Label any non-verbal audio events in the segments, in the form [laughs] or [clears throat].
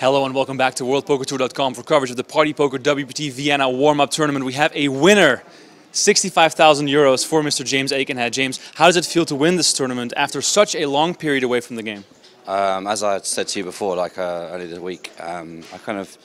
Hello and welcome back to WorldPokerTour.com for coverage of the Party Poker WPT Vienna warm-up tournament. We have a winner, 65,000 euros for Mr. James Akenhead. James, how does it feel to win this tournament after such a long period away from the game? Um, as I said to you before, like uh, earlier this week, um, I kind of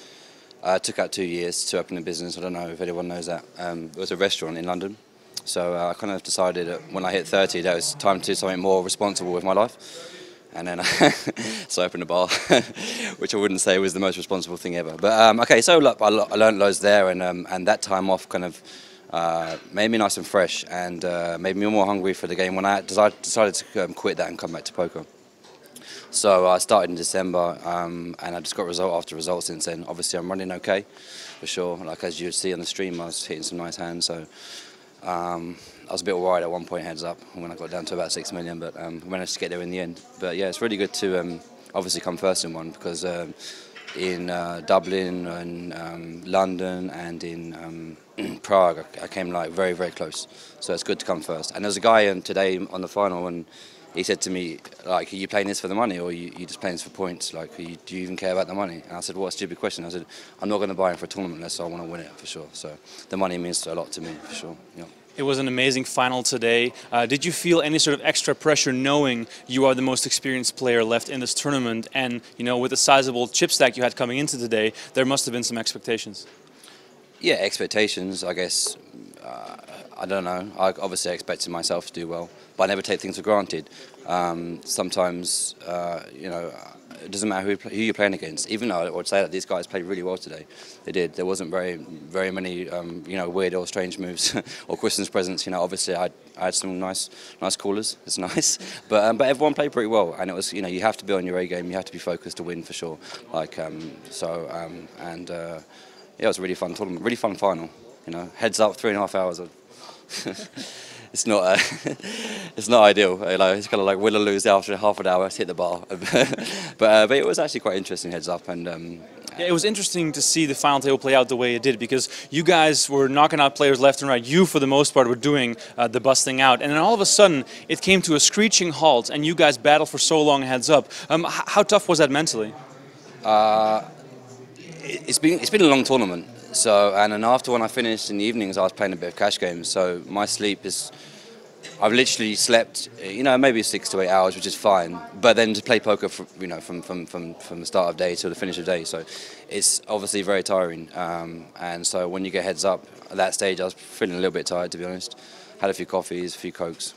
uh, took out two years to open a business. I don't know if anyone knows that. Um, it was a restaurant in London. So uh, I kind of decided that when I hit 30 that it was time to do something more responsible with my life and then I, [laughs] so I opened a bar, [laughs] which I wouldn't say was the most responsible thing ever. But um, okay, so look, I, I learned loads there, and um, and that time off kind of uh, made me nice and fresh, and uh, made me more hungry for the game when I decided to um, quit that and come back to poker. So I started in December, um, and I just got result after result since then. Obviously, I'm running okay, for sure. Like as you see on the stream, I was hitting some nice hands. So. Um, I was a bit worried at one point, heads up, when I got down to about six million, but um, managed to get there in the end. But yeah, it's really good to um, obviously come first in one because um, in uh, Dublin and um, London and in um, [clears throat] Prague, I came like very, very close. So it's good to come first. And there's a guy um, today on the final and he said to me, like, are you playing this for the money or are you, you just playing this for points? Like, you, do you even care about the money? And I said, what a stupid question. I said, I'm not going to buy in for a tournament unless I want to win it for sure. So the money means a lot to me for sure. Yeah. It was an amazing final today. Uh, did you feel any sort of extra pressure knowing you are the most experienced player left in this tournament? And, you know, with the sizable chip stack you had coming into today, there must have been some expectations. Yeah, expectations, I guess. Uh, I don't know. I obviously I expected myself to do well, but I never take things for granted. Um, sometimes, uh, you know, it doesn't matter who, who, you're playing against. Even though I would say that these guys played really well today, they did. There wasn't very, very many, um, you know, weird or strange moves [laughs] or Christmas presents. You know, obviously I, I had some nice, nice callers. It's [laughs] nice, but um, but everyone played pretty well, and it was, you know, you have to be on your A game. You have to be focused to win for sure. Like um, so, um, and uh, yeah, it was a really fun tournament, really fun final. You know, heads up, three and a half hours of. [laughs] it's not uh, [laughs] it's not ideal. You know, it's kind of like win or lose after half an hour, hit the bar. [laughs] but uh, but it was actually quite interesting heads up and. Um, yeah, it was interesting to see the final table play out the way it did because you guys were knocking out players left and right. You, for the most part, were doing uh, the busting out, and then all of a sudden it came to a screeching halt, and you guys battled for so long heads up. Um, how tough was that mentally? Uh, it's been it's been a long tournament. So and then after when I finished in the evenings, I was playing a bit of cash games. So my sleep is. I've literally slept, you know, maybe six to eight hours, which is fine. But then to play poker, from, you know, from, from, from, from the start of day to the finish of day, so it's obviously very tiring. Um, and so when you get heads up at that stage, I was feeling a little bit tired, to be honest. Had a few coffees, a few cokes,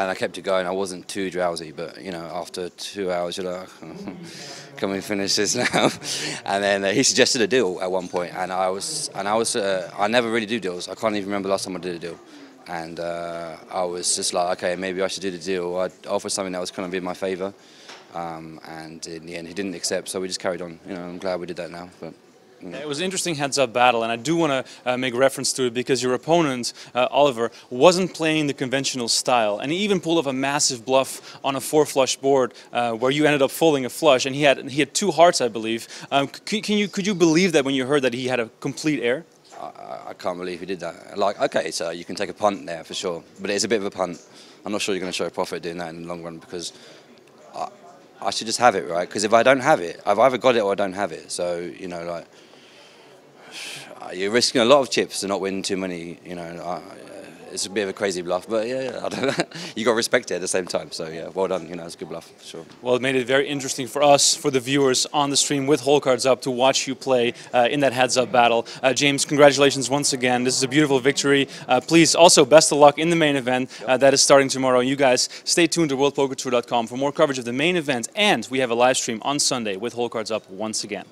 and I kept it going. I wasn't too drowsy, but you know, after two hours, you're like, [laughs] can we finish this now? [laughs] and then uh, he suggested a deal at one point, and I was, and I was, uh, I never really do deals. I can't even remember the last time I did a deal. And uh, I was just like, okay, maybe I should do the deal. I'd offer something that was kind of in my favour. Um, and in the end, he didn't accept, so we just carried on. You know, I'm glad we did that now. But. It was an interesting heads-up battle, and I do want to uh, make reference to it because your opponent, uh, Oliver, wasn't playing the conventional style, and he even pulled off a massive bluff on a four-flush board uh, where you ended up folding a flush, and he had he had two hearts, I believe. Um, can, you could you believe that when you heard that he had a complete air? I, I, can't believe he did that. Like, okay, so you can take a punt there for sure, but it's a bit of a punt. I'm not sure you're going to show a profit doing that in the long run because. I, I should just have it, right? Because if I don't have it, I've either got it or I don't have it. So, you know, like, [sighs] you're risking a lot of chips to not win too many. You know, uh, it's a bit of a crazy bluff, but yeah, [laughs] I don't know. you got respect it at the same time. So yeah, well done. You know, it's a good bluff sure. Well, it made it very interesting for us, for the viewers on the stream with hole cards up, to watch you play uh, in that heads-up battle. Uh, James, congratulations once again. This is a beautiful victory. Uh, please, also best of luck in the main event uh, that is starting tomorrow. You guys stay tuned to WorldPokerTour.com for more coverage of the main event, and we have a live stream on Sunday with hole cards up once again.